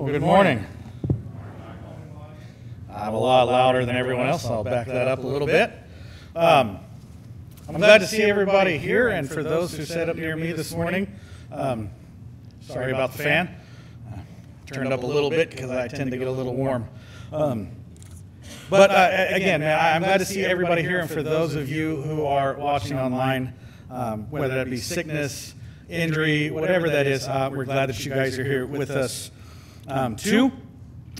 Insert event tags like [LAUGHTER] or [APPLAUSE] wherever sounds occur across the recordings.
Well, good morning. I'm a lot louder than everyone else. I'll back that up a little bit. Um, I'm glad to see everybody here, and for those who sat up near me this morning, um, sorry about the fan. Uh, turned up a little bit because I tend to get a little warm. Um, but uh, again, I'm glad to see everybody here, and for those of you who are watching online, um, whether that be sickness, injury, whatever that is, uh, we're glad that you guys are here with us. Um, two,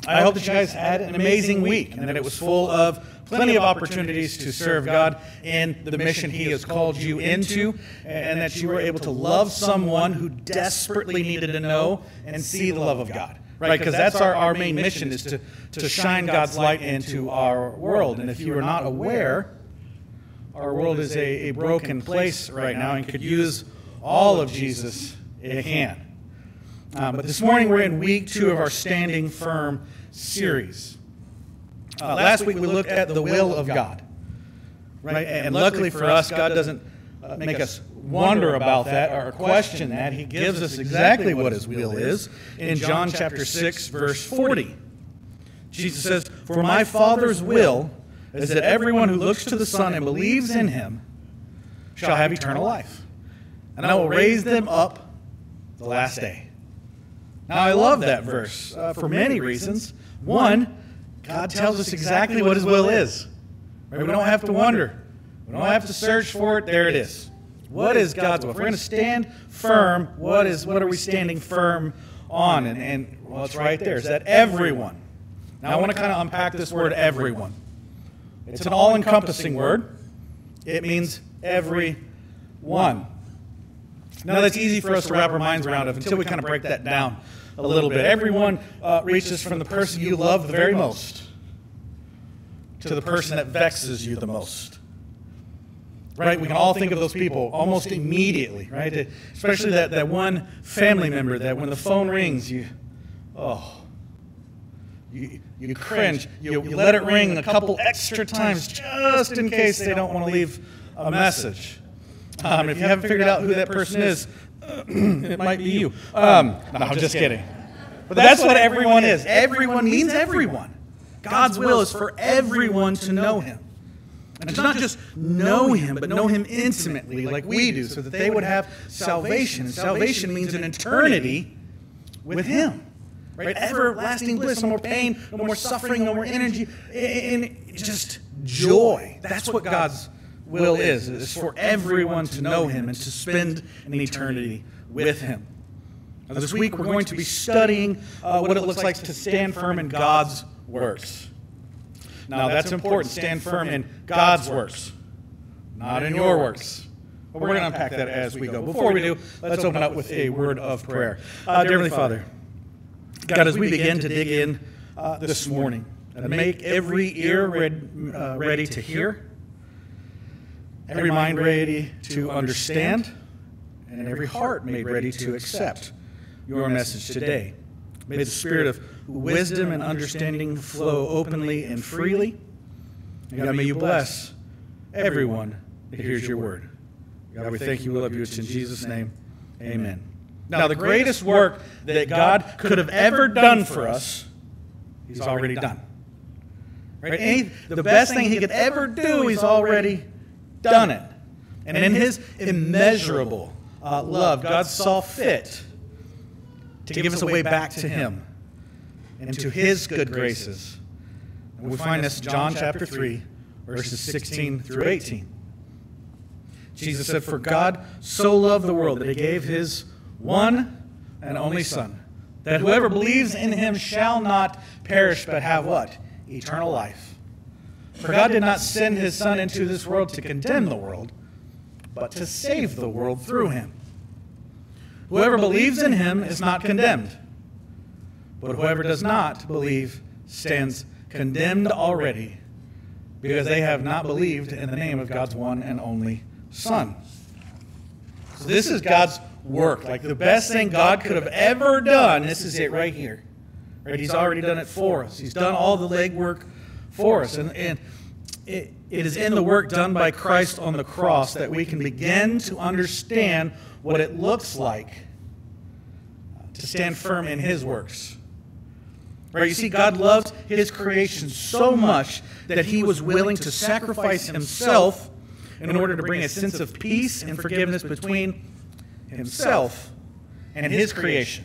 I hope that you guys had an amazing week and that it was full of plenty of opportunities to serve God in the mission He has called you into, and that you were able to love someone who desperately needed to know and see the love of God. Right? Because that's our, our main mission is to, to shine God's light into our world. And if you are not aware, our world is a, a broken place right now and could use all of Jesus it Um, but this morning we're in week two of our Standing Firm series. Uh, last week we looked at the will of God. Right? And luckily for us, God doesn't uh, make us wonder about that or question that. He gives us exactly what His will is in John chapter 6, verse 40. Jesus says, For my Father's will is that everyone who looks to the Son and believes in Him shall have eternal life. And I will raise them up the last day. Now, I love that verse uh, for many reasons. One, God tells us exactly what His will is. Right? We don't have to wonder. We don't have to search for it. There it is. What is God's will? If we're going to stand firm, what is what are we standing firm on? And, and well, it's right there. Is that everyone? Now, I want to kind of unpack this word everyone. It's an all encompassing word, it means everyone. Now, that's easy for us to wrap our minds around it until we kind of break that down a little bit. Everyone uh, reaches from the person you love the very most to the person that vexes you the most. Right? We can all think of those people almost immediately, right? Especially that, that one family member that when the phone rings, you, oh, you, you cringe. You, you let it ring a couple extra times just in case they don't want to leave a message. Um, if you haven't figured out who that person is, [CLEARS THROAT] it might be you. Um, no, I'm just kidding. But that's what everyone is. Everyone means everyone. God's will is for everyone to know Him. And to not just know Him, but know Him intimately, like we do, so that they would have salvation. And salvation means an eternity with Him. Right? Everlasting bliss, no more pain, no more suffering, no more energy, and just joy. That's what God's will is. It's for everyone to know Him and to spend an eternity with Him. Now, this week we're going to be studying uh, what it looks like to stand firm in God's works. Now, that's important. Stand firm in God's works, not in your works. But we're going to unpack that as we go. Before we do, let's open up with a word of prayer. Uh, dear Heavenly Father, God, as we begin to dig in uh, this morning, and make every ear read, uh, ready to hear every mind ready to understand, and every heart made ready to accept your message today. May the spirit of wisdom and understanding flow openly and freely. And God, may you bless everyone that hears your word. God, we thank you. We love you. It's in Jesus' name. Amen. Now, the greatest work that God could have ever done for us, He's already done. Right? Any, the best thing He could ever do, He's already done it. And in his immeasurable uh, love, God saw fit to give us a way back to him and to his good graces. And we find this in John chapter 3, verses 16 through 18. Jesus said, For God so loved the world that he gave his one and only Son, that whoever believes in him shall not perish but have what? Eternal life. For God did not send his Son into this world to condemn the world, but to save the world through him. Whoever believes in him is not condemned, but whoever does not believe stands condemned already, because they have not believed in the name of God's one and only Son. So this is God's work. Like the best thing God could have ever done, this is it right here. Right? He's already done it for us. He's done all the legwork for us. And, and it, it is in the work done by Christ on the cross that we can begin to understand what it looks like to stand firm in his works. Right? You see, God loves his creation so much that he was willing to sacrifice himself in order to bring a sense of peace and forgiveness between himself and his creation.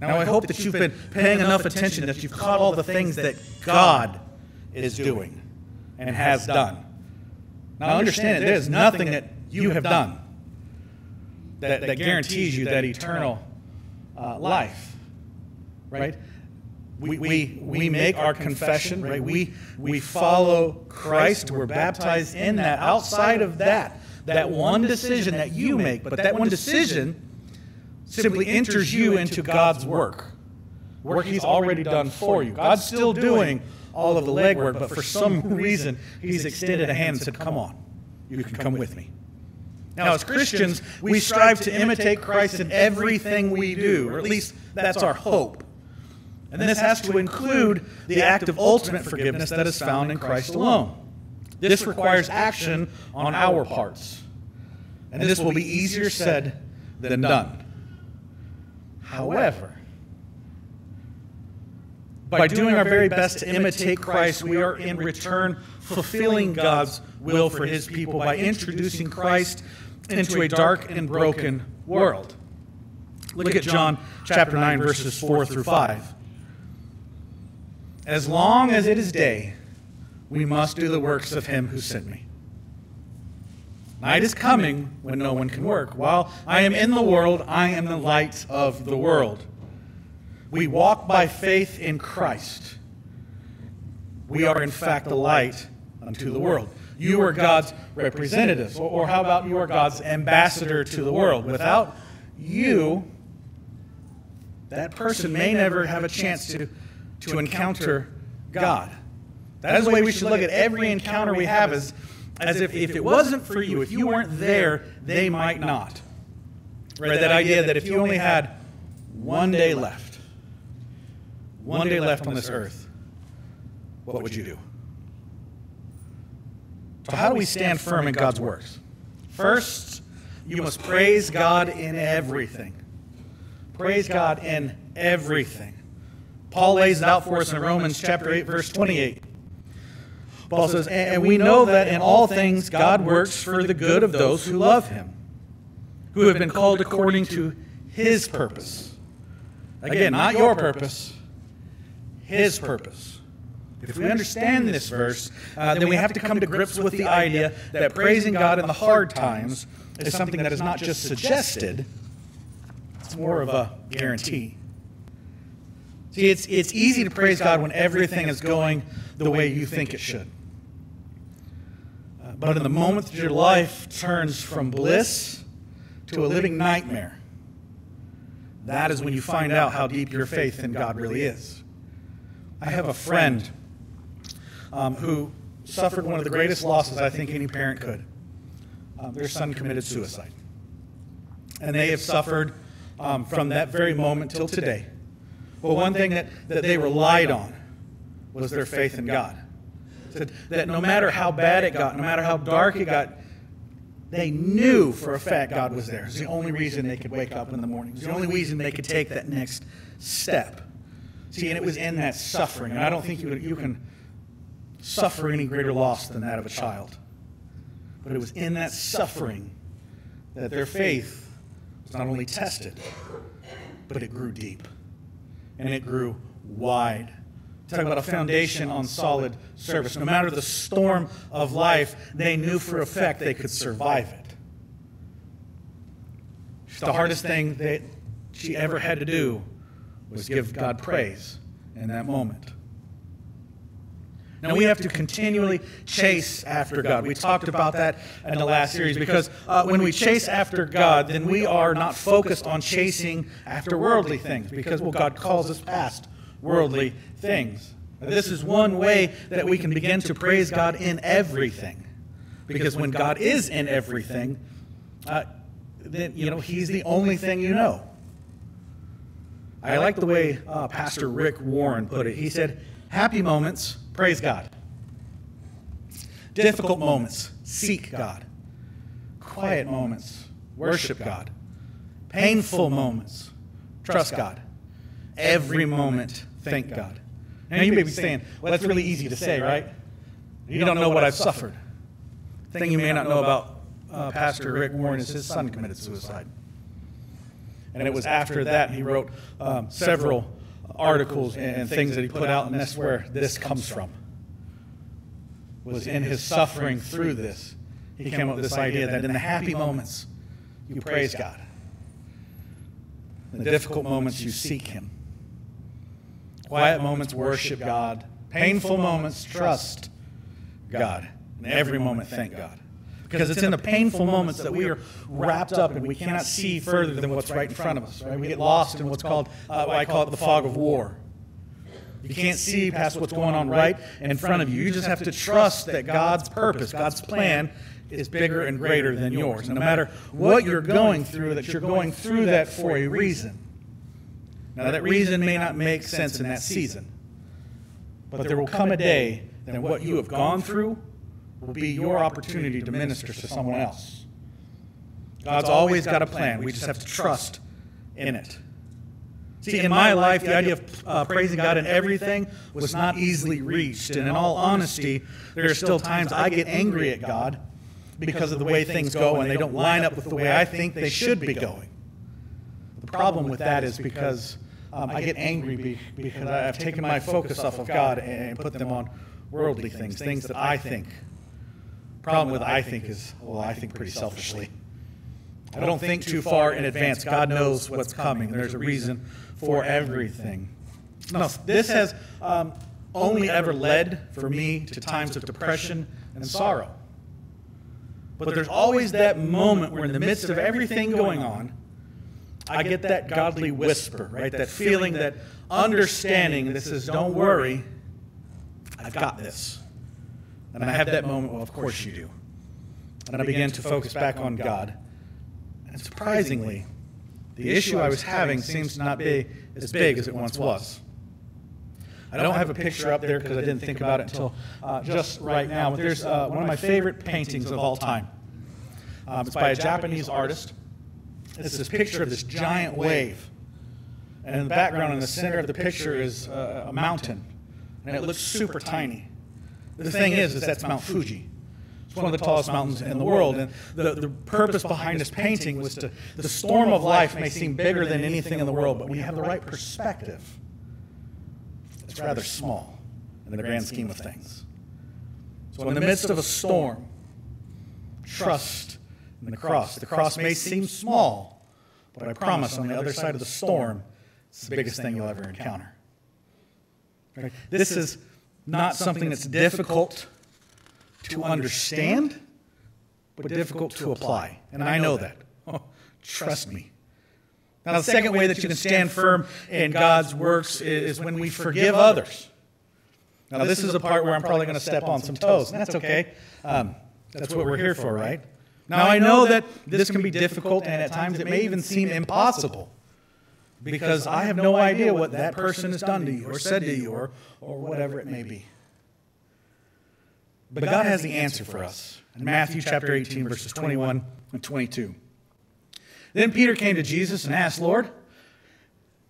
Now, I hope that you've been paying enough attention that you've caught all the things that God is doing and has done. Now, understand that there's nothing that you have done that, that guarantees you that eternal uh, life, right? We, we, we make our confession, right? We, we follow Christ. We're baptized in that. Outside of that, that one decision that you make, but that one decision simply enters you into God's work. Work He's already done for you. God's still doing all of the legwork, but for some reason, He's extended a hand and said, Come on, you can come with me. Now, as Christians, we strive to imitate Christ in everything we do, or at least that's our hope. And this has to include the act of ultimate forgiveness that is found in Christ alone. This requires action on our parts. And this will be easier said than done. However, by doing our very best to imitate Christ, we are in return fulfilling God's will for his people by introducing Christ into a dark and broken world. Look at John chapter 9, verses 4 through 5. As long as it is day, we must do the works of him who sent me. Night is coming when no one can work. While I am in the world, I am the light of the world. We walk by faith in Christ. We are, in fact, the light unto the world. You are God's representatives. Or, how about you are God's ambassador to the world? Without you, that person may never have a chance to, to encounter God. That is the way we should look at every encounter we have as as if, if it wasn't for you, if you weren't there, they might not. Right? That idea that if you only had one day left, one day left on this earth, what would you do? So, how do we stand firm in God's works? First, you must praise God in everything. Praise God in everything. Paul lays it out for us in Romans chapter 8, verse 28. Paul says, And we know that in all things God works for the good of those who love him, who have been called according to his purpose. Again, not your purpose, his purpose. If we understand this verse, uh, then we have to come to grips with the idea that praising God in the hard times is something that is not just suggested, it's more of a guarantee. See, it's, it's easy to praise God when everything is going the way you think it should. But in the moment that your life turns from bliss to a living nightmare, that is when you find out how deep your faith in God really is. I have a friend um, who suffered one of the greatest losses I think any parent could. Um, their son committed suicide. And they have suffered um, from that very moment till today. But one thing that, that they relied on was their faith in God. Said that no matter how bad it got, no matter how dark it got, they knew for a fact God was there. It's the only reason they could wake up in the morning. It's the only reason they could take that next step. See, and it was in that suffering. And I don't think you, you can suffer any greater loss than that of a child. But it was in that suffering that their faith was not only tested, but it grew deep. And it grew wide talk about a foundation on solid service. No matter the storm of life, they knew for a fact they could survive it. The hardest thing that she ever had to do was give God praise in that moment. Now, we have to continually chase after God. We talked about that in the last series because uh, when we chase after God, then we are not focused on chasing after worldly things because, well, God calls us past worldly things. This is one way that we can begin to praise God in everything. Because when God is in everything, uh, then, you know, He's the only thing you know. I like the way uh, Pastor Rick Warren put it. He said, Happy moments, praise God. Difficult moments, seek God. Quiet moments, worship God. Painful moments, trust God. every moment, thank God. Now you may be saying, well, that's really easy to say, right? You don't know what I've suffered. The thing you may not know about uh, Pastor Rick Warren is his son committed suicide. And it was after that he wrote um, several articles and things that he put out, and that's where this comes from. Was in his suffering through this, he came up with this idea that in the happy moments, you praise God. In the difficult moments, you seek Him. Quiet moments, worship God. Painful moments, trust God. And every moment, thank God. Because it's in the painful moments that we are wrapped up and we cannot see further than what's right in front of us. Right? We get lost in what's called, uh, I call it the fog of war. You can't see past what's going on right in front of you. You just have to trust that God's purpose, God's plan, is bigger and greater than yours. And no matter what you're going through, that you're going through that for a reason. Now, that reason may not make sense in that season, but there will come a day that what you have gone through will be your opportunity to minister to someone else. God's always got a plan. We just have to trust in it. See, in my life, the idea of uh, praising God in everything was not easily reached. And in all honesty, there are still times I get angry at God because of the way things go and they don't line up with the way I think they should be going. The problem with that is because um, I get angry because I've taken my focus off of God and put them on worldly things, things that I think. Problem with I think is, well, I think pretty selfishly. I don't think too far in advance. God knows what's coming. There's a reason for everything. Now, this has um, only ever led for me to times of depression and sorrow. But there's always that moment where, in the midst of everything going on, I get that godly whisper, right? That feeling, that understanding that says, Don't worry, I've got this. And I have that moment, well, of course you do. And I began to focus back on God. And surprisingly, the issue I was having seems to not be as big as it once was. I don't have a picture up there because I didn't think about it until uh, just right now. But there's uh, one of my favorite paintings of all time. Um, it's by a Japanese artist. It's this picture of this giant wave. And in the background, in the center of the picture, is uh, a mountain. And it looks super tiny. The thing is, is that's Mount Fuji. It's one of the tallest mountains in the world. And the, the purpose behind this painting was to, the storm of life may seem bigger than anything in the world, but when you have the right perspective, it's rather small in the grand scheme of things. So, in the midst of a storm, trust in the cross. The cross may seem small, but I promise on the other side of the storm, it's the biggest thing you'll ever encounter. Right? This is not something that's difficult to understand, but difficult to apply. And I know that. [LAUGHS] Oh, trust me. Now, the second way that you can stand firm in God's works is when we forgive others. Now, this is a part where I'm probably going to step on some toes, and that's okay. Um, that's what we're here for, right? Now, I know that this can be difficult, and at times it may even seem impossible because I have no idea what that person has done to you or said to you or, or whatever it may be. But God has the answer for us in Matthew chapter 18, verses 21 and 22. Then Peter came to Jesus and asked, Lord,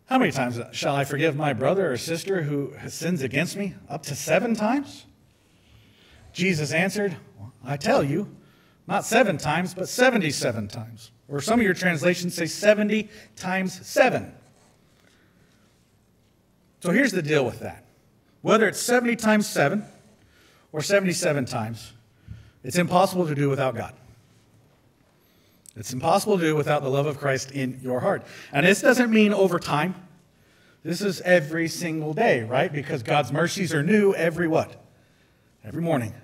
how many times shall I forgive my brother or sister who sins against me? Up to seven times? Jesus answered, I tell you, not seven times, but 77 times. Or some of your translations say 70 times seven. So here's the deal with that. Whether it's 70 times seven or 77 times, it's impossible to do without God. It's impossible to do without the love of Christ in your heart. And this doesn't mean over time. This is every single day, right? Because God's mercies are new every what? Every morning.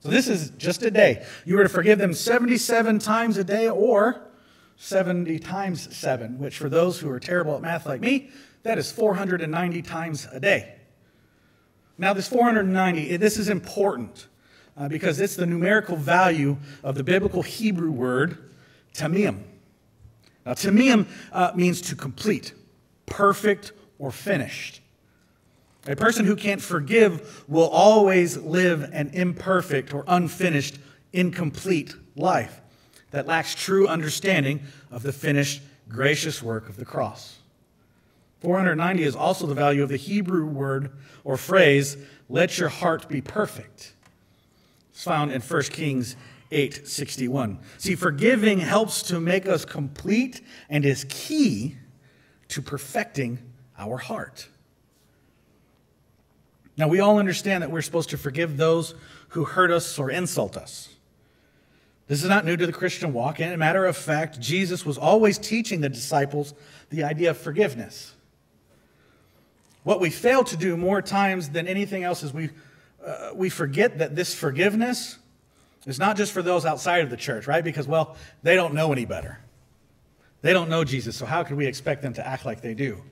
So this is just a day. You were to forgive them 77 times a day or 70 times 7, which for those who are terrible at math like me, that is 490 times a day. Now, this 490, this is important uh, because it's the numerical value of the biblical Hebrew word tamim. Now, tamim uh, means to complete, perfect, or finished. A person who can't forgive will always live an imperfect or unfinished, incomplete life that lacks true understanding of the finished, gracious work of the cross. 490 is also the value of the Hebrew word or phrase, let your heart be perfect. It's found in 1 Kings 8:61. See, forgiving helps to make us complete and is key to perfecting our heart. Now, we all understand that we're supposed to forgive those who hurt us or insult us. This is not new to the Christian walk. And a matter of fact, Jesus was always teaching the disciples the idea of forgiveness. What we fail to do more times than anything else is we, uh, we forget that this forgiveness is not just for those outside of the church, right? Because, well, they don't know any better. They don't know Jesus, so how could we expect them to act like they do?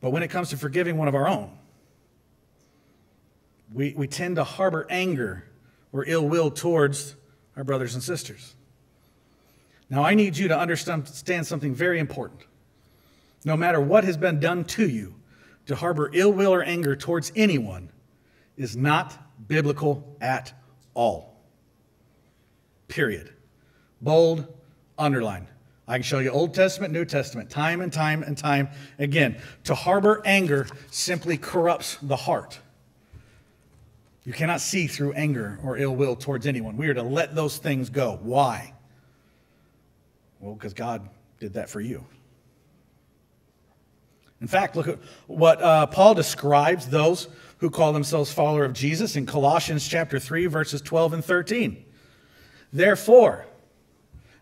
But when it comes to forgiving one of our own, we, we tend to harbor anger or ill will towards our brothers and sisters. Now, I need you to understand something very important. No matter what has been done to you, to harbor ill will or anger towards anyone is not biblical at all. Period. Bold, underline. I can show you Old Testament, New Testament, time and time and time again. To harbor anger simply corrupts the heart. You cannot see through anger or ill will towards anyone. We are to let those things go. Why? Well, because God did that for you. In fact, look at what uh, Paul describes those who call themselves follower of Jesus in Colossians chapter 3 verses 12 and 13. Therefore,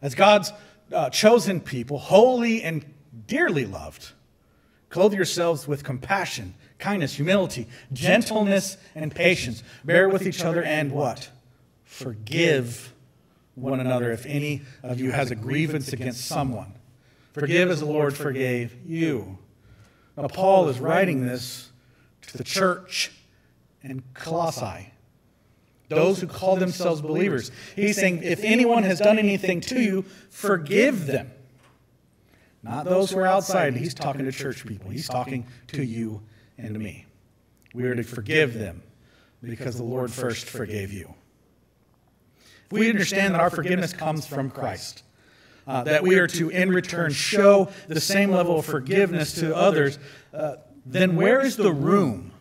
as God's uh, chosen people, holy and dearly loved, clothe yourselves with compassion, kindness, humility, gentleness, and patience. Bear with each other and what? Forgive one another if any of you has a grievance against someone. Forgive as the Lord forgave you. Now, Paul is writing this to the church in Colossae, those who call themselves believers. He's saying, if anyone has done anything to you, forgive them. Not those who are outside. He's talking to church people. He's talking to you and to me. We are to forgive them because the Lord first forgave you. If we understand that our forgiveness comes from Christ, uh, that we are to, in return, show the same level of forgiveness to others, uh, then where is the room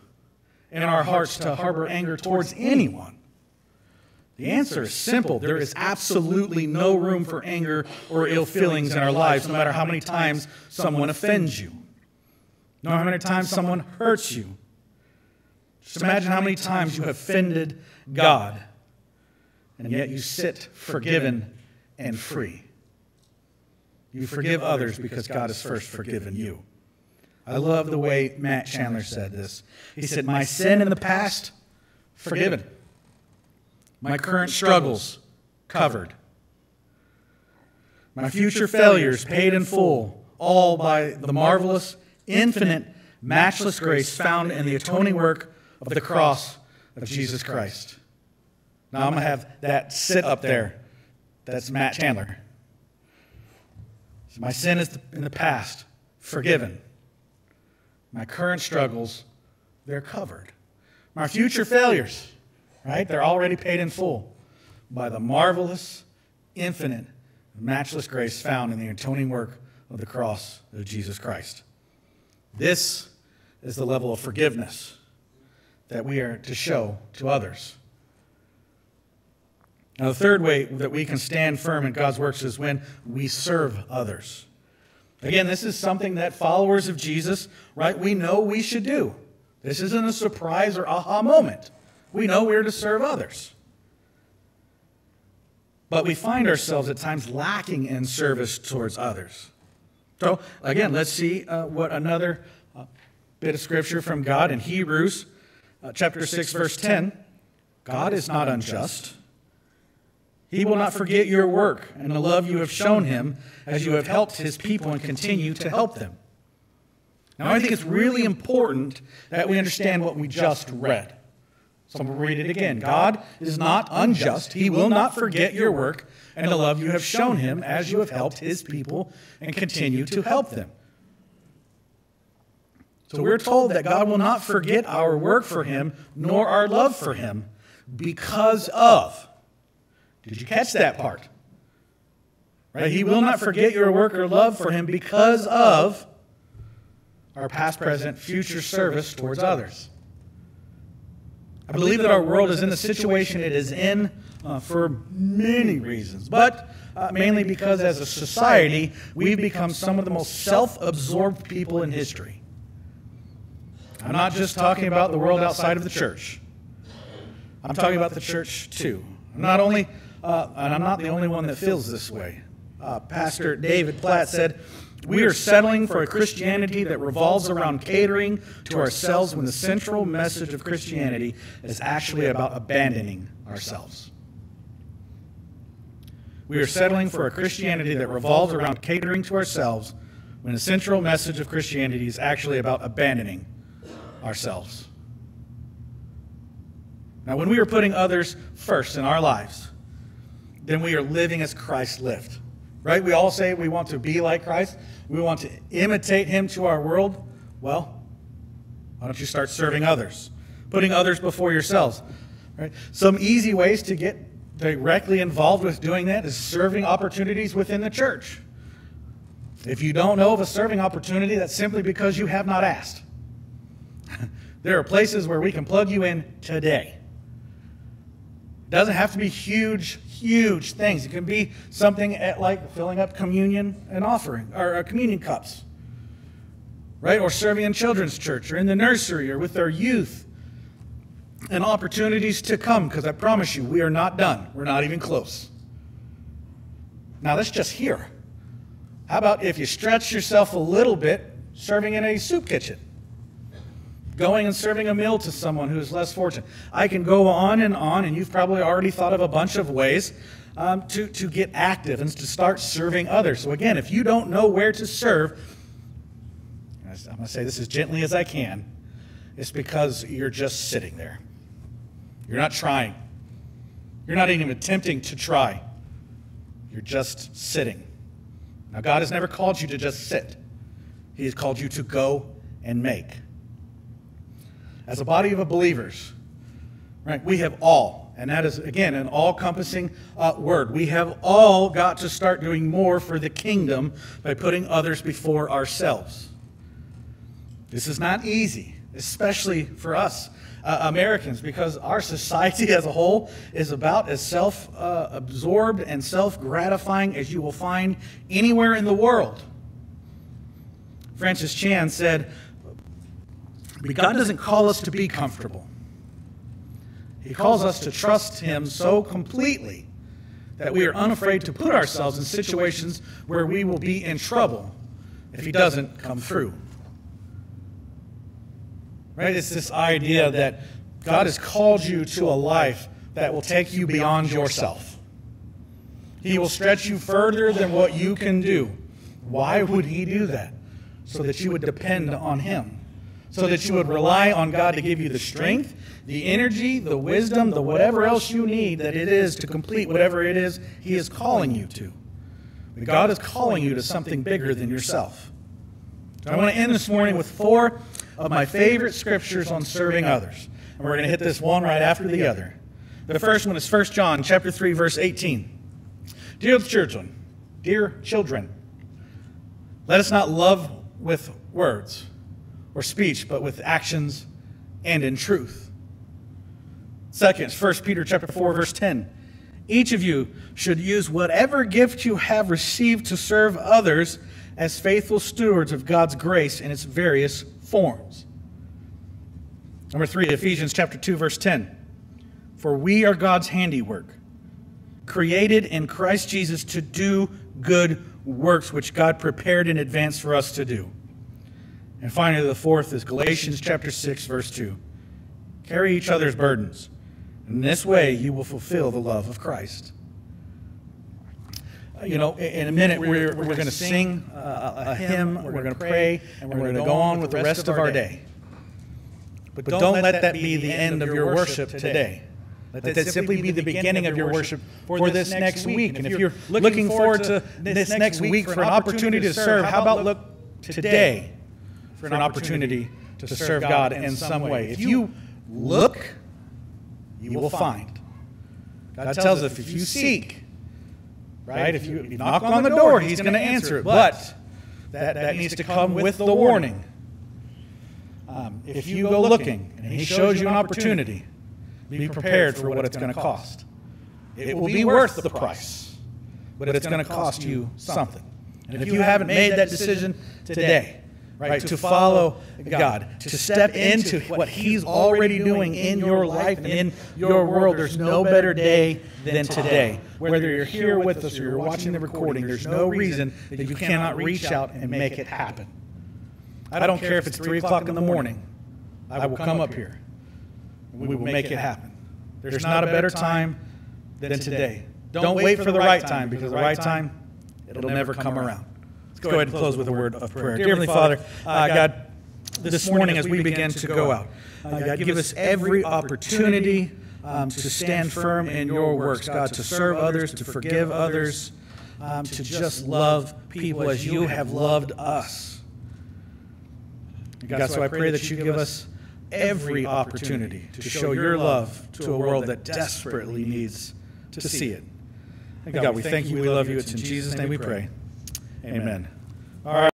in our hearts to harbor anger towards anyone? The answer is simple. There is absolutely no room for anger or ill feelings in our lives, no matter how many times someone offends you, no matter how many times someone hurts you. Just imagine how many times you have offended God, and yet you sit forgiven and free. You forgive others because God has first forgiven you. I love the way Matt Chandler said this. He said, My sin in the past, forgiven. My current struggles, covered. My future failures, paid in full, all by the marvelous, infinite, matchless grace found in the atoning work of the cross of Jesus Christ. Now I'm going to have that sit up there. That's Matt Chandler. My sin is in the past, forgiven. My current struggles, they're covered. My future failures, right? They're already paid in full by the marvelous, infinite, matchless grace found in the atoning work of the cross of Jesus Christ. This is the level of forgiveness that we are to show to others. Now, the third way that we can stand firm in God's works is when we serve others. Again, this is something that followers of Jesus, right, we know we should do. This isn't a surprise or aha moment. We know we're to serve others. But we find ourselves at times lacking in service towards others. So, again, let's see uh, what another uh, bit of scripture from God in Hebrews uh, chapter 6, verse 10. God is not unjust he will not forget your work and the love you have shown him as you have helped his people and continue to help them. Now, I think it's really important that we understand what we just read. So I'm going to read it again. God is not unjust. He will not forget your work and the love you have shown him as you have helped his people and continue to help them. So we're told that God will not forget our work for him nor our love for him because of did you catch that part? Right? He will not forget your work or love for him because of our past, present, future service towards others. I believe that our world is in the situation it is in uh, for many reasons, but uh, mainly because as a society, we've become some of the most self absorbed people in history. I'm not just talking about the world outside of the church, I'm talking about the church too. Not only, uh, and I'm not the only one that feels this way. Uh, Pastor David Platt said, we are settling for a Christianity that revolves around catering to ourselves when the central message of Christianity is actually about abandoning ourselves. We are settling for a Christianity that revolves around catering to ourselves when the central message of Christianity is actually about abandoning ourselves. Now, when we are putting others first in our lives, then we are living as Christ lived. Right? We all say we want to be like Christ. We want to imitate him to our world. Well, why don't you start serving others? Putting others before yourselves. Right? Some easy ways to get directly involved with doing that is serving opportunities within the church. If you don't know of a serving opportunity, that's simply because you have not asked. [LAUGHS] there are places where we can plug you in today. Doesn't have to be huge, huge things. It can be something like filling up communion and offering, or uh, communion cups, right? Or serving in children's church, or in the nursery, or with our youth. And opportunities to come, because I promise you, we are not done. We're not even close. Now, that's just here. How about if you stretch yourself a little bit, serving in a soup kitchen? Going and serving a meal to someone who is less fortunate. I can go on and on, and you've probably already thought of a bunch of ways um, to, to get active and to start serving others. So, again, if you don't know where to serve, I'm going to say this as gently as I can, it's because you're just sitting there. You're not trying. You're not even attempting to try. You're just sitting. Now, God has never called you to just sit, He has called you to go and make as a body of believers, right, we have all, and that is, again, an all encompassing uh, word. We have all got to start doing more for the kingdom by putting others before ourselves. This is not easy, especially for us. Uh, Americans, because our society as a whole is about as self uh, absorbed and self gratifying as you will find anywhere in the world. Francis Chan said, but God doesn't call us to be comfortable. He calls us to trust Him so completely that we are unafraid to put ourselves in situations where we will be in trouble if He doesn't come through. Right? It's this idea that God has called you to a life that will take you beyond yourself. He will stretch you further than what you can do. Why would He do that? So that you would depend on Him so that you would rely on God to give you the strength, the energy, the wisdom, the whatever else you need that it is to complete whatever it is He is calling you to. But God is calling you to something bigger than yourself. So I want to end this morning with four of my favorite scriptures on serving others. And we're going to hit this one right after the other. The first one is 1 John chapter 3 verse 18. Dear children, dear children, let us not love with words or speech, but with actions and in truth. Second, 1 Peter chapter 4, verse 10. Each of you should use whatever gift you have received to serve others as faithful stewards of God's grace in its various forms. Number three, Ephesians chapter 2, verse 10. For we are God's handiwork, created in Christ Jesus to do good works which God prepared in advance for us to do. And finally, the fourth is Galatians chapter 6, verse 2. Carry each other's burdens. In this way, you will fulfill the love of Christ. Uh, you know, in a minute, we're, we're going to sing a, a hymn, we're going to pray, and we're going to go on with the rest of our day. But don't let that be the end of your worship today. Let that simply be the beginning of your worship for this next week. And if you're looking forward to this next week for an opportunity to serve, how about look today? For an opportunity to serve God in some way. If you look, you will find. God tells us if you seek, right? If you, knock on the door, he's going to answer it. But that, that needs to come with the warning. Um, if you go looking and he shows you an opportunity, be prepared for what it's going to cost. It will be worth the price, but it's going to cost you something. And if you haven't made that decision today, right, to follow God, to step into what He's already doing in your life and in your world, there's no better day than today. Whether you're here with us or you're watching the recording, there's no reason that you cannot reach out and make it happen. I don't care if it's 3 o'clock in the morning, I will come up here. We will make it happen. There's not a better time than today. Don't wait for the right time because the right time, it'll never come around. Let's go ahead and close with a word of prayer. Dear Heavenly Father, uh, God, this morning as we begin to go out, uh, God, give us every opportunity um, to stand firm in your works, God, to serve others, to forgive others, um, to just love people as you have loved us. God, so I pray that you give us every opportunity to show your love to a world that desperately needs to see it. God, we thank you, we love you. It's in Jesus' name we pray. Amen. All right.